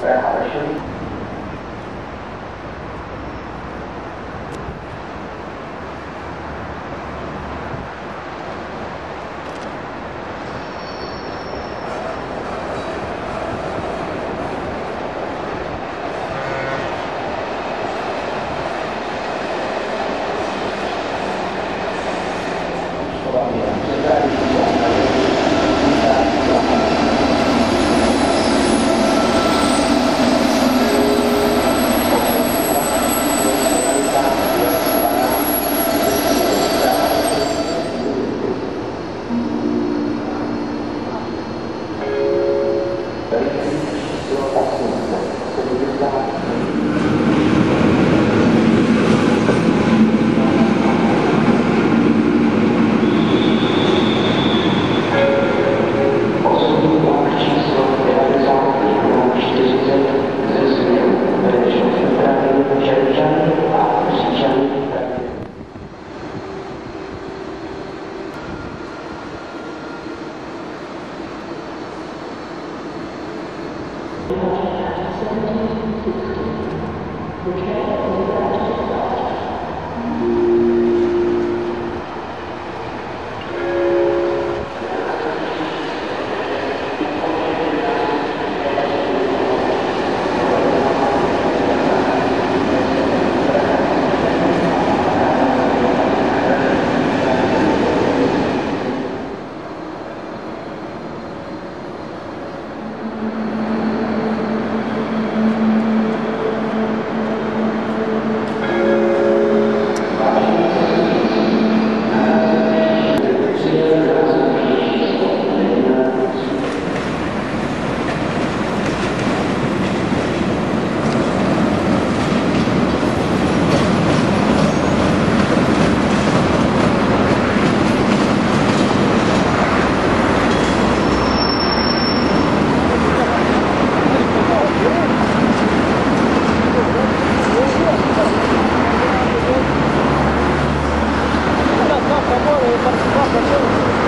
非常好的兄弟。Okay. Thank you.